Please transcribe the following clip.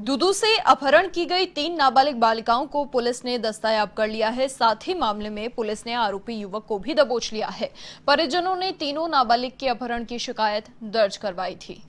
दुदू से अपहरण की गई तीन नाबालिग बालिकाओं को पुलिस ने दस्तायाब कर लिया है। साथ ही मामले में पुलिस ने आरोपी युवक को भी दबोच लिया है। परिजनों ने तीनों नाबालिग के अपहरण की शिकायत दर्ज करवाई थी।